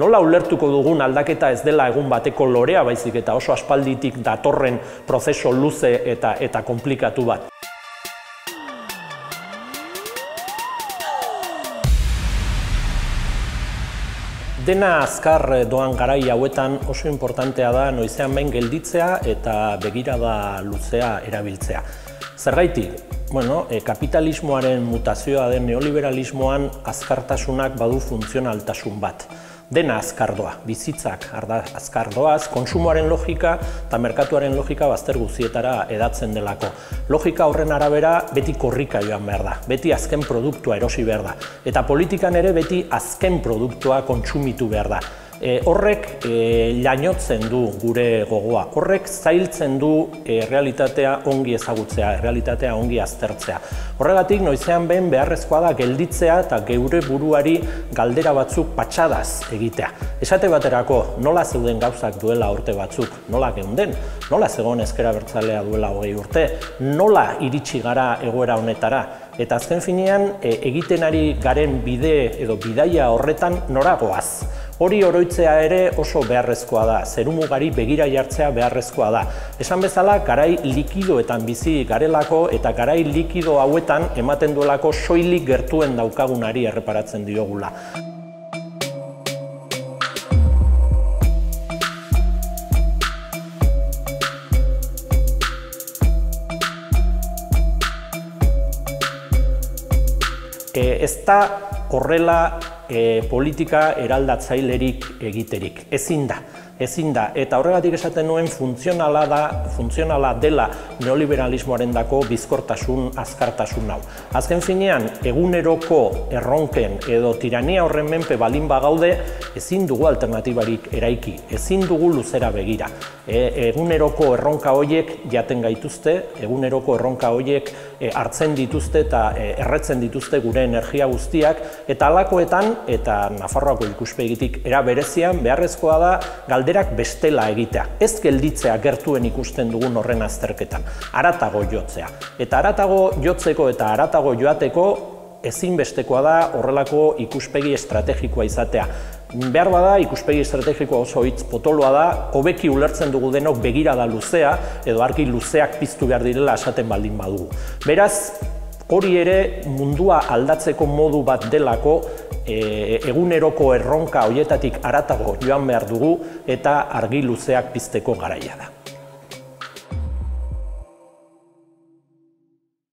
Nola ulertuko dugun aldaketa ez dela egun bateko lorea baizik eta oso aspalditik datorren prozeso luze eta eta komplikatu bat. Dena azkar doan garai hauetan oso importantea da noizean behin gelditzea eta begirada luzea erabiltzea. Zergaitik, bueno, e, kapitalismoaren mutazioa den neoliberalismoan azkartasunak badu funtzionaltasun bat dena azkardoa, bizitzak azkardoaz, konsumoaren logika eta merkatuaren logika bazter guzietara edatzen delako. Logika horren arabera beti korrika joan behar da, beti azken produktua erosi behar da, eta politikan ere beti azken produktua kontsumitu behar da. E, horrek e, lainotzen du gure gogoa, horrek zailtzen du e, realitatea ongi ezagutzea, realitatea ongi aztertzea. Horregatik, noizean behin beharrezkoa da gelditzea eta geure buruari galdera batzuk patxadaz egitea. Esate baterako, nola zeuden gauzak duela urte batzuk, nola geunden, nola zegoen ezkera bertzalea duela hogei urte, nola iritsi gara egoera honetara, eta azken finean e, egiten ari garen bide edo bidaia horretan noragoaz. Hori oroitzea ere oso beharrezkoa da, zerumugari begira jartzea beharrezkoa da. Esan bezala, garai likidoetan bizi garelako eta garai likido hauetan ematen duelako soilik gertuen daukagunari erreparatzen diogula. E, ez da horrela e, politika eraldatzailerik egiterik. Ezin da, ezin da. Eta horregatik esaten nuen funtzionala da, funtzionala dela neoliberalismoaren dako bizkortasun, azkartasun hau. Azken finean, eguneroko erronken edo tirania horren menpe balin bagaude, ezin dugu alternatibarik eraiki, ezin dugu luzera begira. E, eguneroko erronka horiek jaten gaituzte, eguneroko erronka horiek e, hartzen dituzte eta e, erretzen dituzte gure energia guztiak, eta alakoetan eta Nafarroako ikuspegitik era berezian beharrezkoa da galderak bestela egitea. Ez gelditzea gertuen ikusten dugun horren azterketan, aratago jotzea. Eta aratago jotzeko eta aratago joateko ezinbestekoa da horrelako ikuspegi estrategikoa izatea. Behar bada, ikuspegi estrategikoa oso hitz potoloa da, hobeki ulertzen dugu denok begira da luzea, edo argi luzeak piztu behar direla esaten baldin badugu. Beraz, hori ere mundua aldatzeko modu bat delako e, eguneroko erronka hoietatik aratago joan behar dugu eta argi luzeak pizteko garaia da.